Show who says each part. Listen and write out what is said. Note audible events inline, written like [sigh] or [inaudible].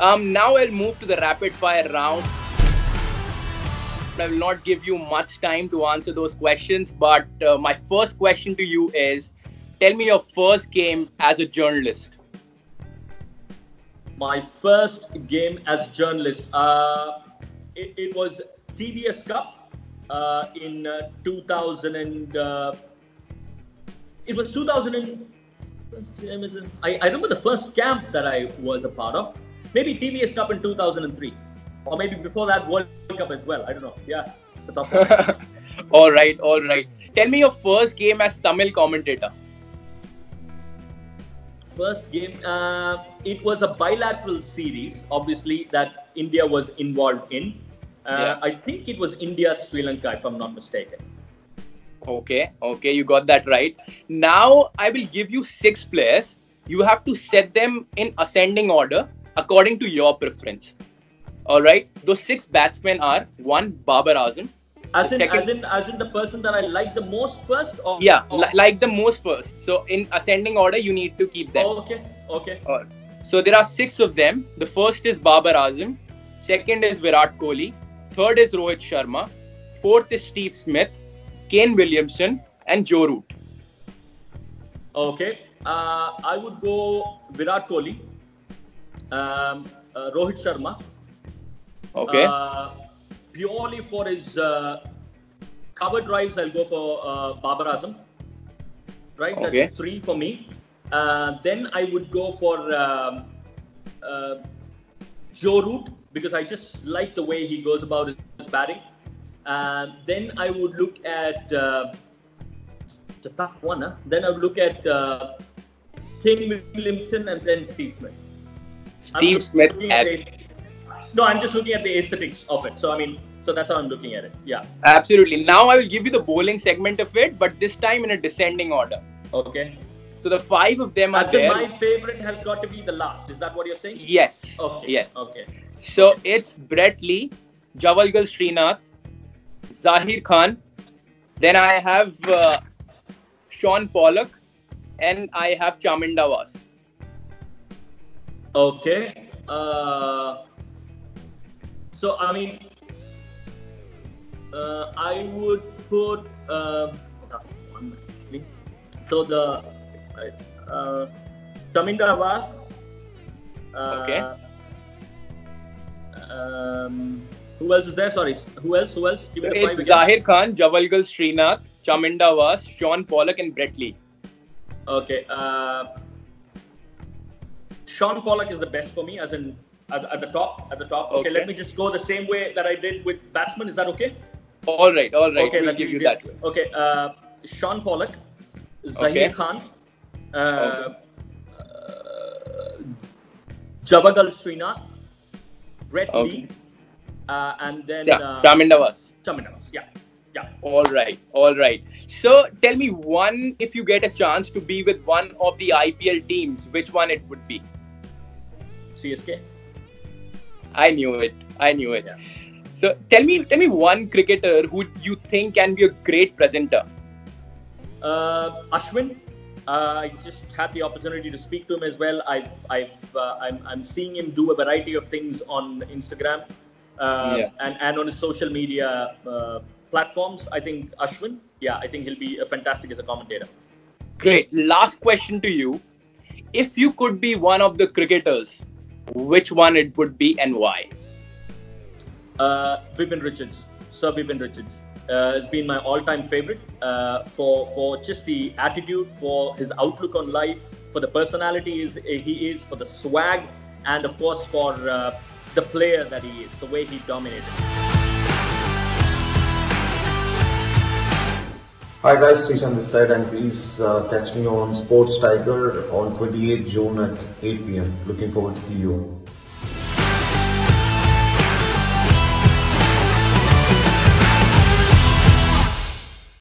Speaker 1: Um, now I'll move to the rapid fire round. I will not give you much time to answer those questions, but uh, my first question to you is tell me your first game as a journalist.
Speaker 2: My first game as a journalist, uh, it, it, was TVS Cup uh, in uh, 2000 and uh, it was 2000 and I, I remember the first camp that I was a part of. Maybe TVS Cup in 2003 or maybe before that World Cup as well. I don't know. Yeah, [laughs]
Speaker 1: all right, all right. Tell me your first game as Tamil commentator.
Speaker 2: First game, uh, it was a bilateral series, obviously, that India was involved in. Uh, yeah. I think it was India Sri Lanka, if I'm not mistaken.
Speaker 1: Okay, okay, you got that right. Now I will give you six players. You have to set them in ascending order according to your preference. All right. Those six batsmen are one Babar Azam.
Speaker 2: As in, second, as in, as in the person that I like the most first. Or,
Speaker 1: yeah,
Speaker 2: or...
Speaker 1: Li- like the most first. So in ascending order, you need to keep them.
Speaker 2: Oh, okay. Okay.
Speaker 1: Right. So there are six of them. The first is Babar Azam. Second is Virat Kohli. Third is Rohit Sharma. Fourth is Steve Smith, Kane Williamson, and Joe Root.
Speaker 2: Okay. Uh, I would go Virat Kohli, um, uh, Rohit Sharma,
Speaker 1: Okay. Uh,
Speaker 2: purely for his uh, cover drives, I'll go for uh, Babar Azam. Right, okay. that's three for me. Uh, then I would go for um, uh, Joe Root because I just like the way he goes about his batting. Then I would look at uh, it's a tough one. Huh? Then I would look at uh, Kane Williamson and then Steve Smith.
Speaker 1: Steve Smith at
Speaker 2: no, I'm just looking at the aesthetics of it. So I mean, so that's how I'm looking at it. Yeah.
Speaker 1: Absolutely. Now I will give you the bowling segment of it, but this time in a descending order.
Speaker 2: Okay.
Speaker 1: So the five of them are
Speaker 2: As
Speaker 1: there.
Speaker 2: My favorite has got to be the last. Is that what you're saying?
Speaker 1: Yes.
Speaker 2: Okay.
Speaker 1: Yes.
Speaker 2: Okay.
Speaker 1: So
Speaker 2: okay.
Speaker 1: it's Brett Lee, Jawagal Srinath, Zahir Khan. Then I have uh, Shaun Pollock, and I have Chaminda Vaas.
Speaker 2: Okay. Uh, so I mean, uh, I would put uh, so the uh, Chaminda Vaas.
Speaker 1: Uh, okay.
Speaker 2: Um, who else is there? Sorry, who else? Who else?
Speaker 1: Give it's Zahir Khan, Jawagal Srinath, Chaminda Vaas, Shaun Pollock, and Brett Lee.
Speaker 2: Okay. Uh, Shaun Pollock is the best for me, as in at, at the top. At the top. Okay, okay, let me just go the same way that I did with batsman. Is that okay?
Speaker 1: All right, all right.
Speaker 2: Okay,
Speaker 1: we'll give you that. Way.
Speaker 2: Okay, uh, Shaun Pollock, Zahir okay. Khan, uh, okay. uh, Jawagal Srinath, Brett okay. Lee, uh, and then
Speaker 1: yeah,
Speaker 2: uh,
Speaker 1: Chaminda Vaas.
Speaker 2: Chaminda Vaas, yeah. Yeah.
Speaker 1: All right, all right. So tell me one, if you get a chance to be with one of the IPL teams, which one it would be?
Speaker 2: CSK.
Speaker 1: I knew it. I knew it. Yeah. So tell me, tell me one cricketer who you think can be a great presenter.
Speaker 2: Uh, Ashwin. Uh, I just had the opportunity to speak to him as well. I've, I've, uh, I'm, I'm seeing him do a variety of things on Instagram uh, yeah. and, and on his social media uh, platforms. I think Ashwin, yeah, I think he'll be fantastic as a commentator.
Speaker 1: Great. Last question to you. If you could be one of the cricketers which one it would be and why?
Speaker 2: Uh, Vivian Richards, Sir Vivian Richards. Uh, it's been my all-time favorite uh, for for just the attitude, for his outlook on life, for the personality is he is, for the swag, and of course for uh, the player that he is, the way he dominated.
Speaker 3: Hi guys, Srishan this side and please uh, catch me on Sports Tiger on 28 June at 8 pm. Looking forward to see you.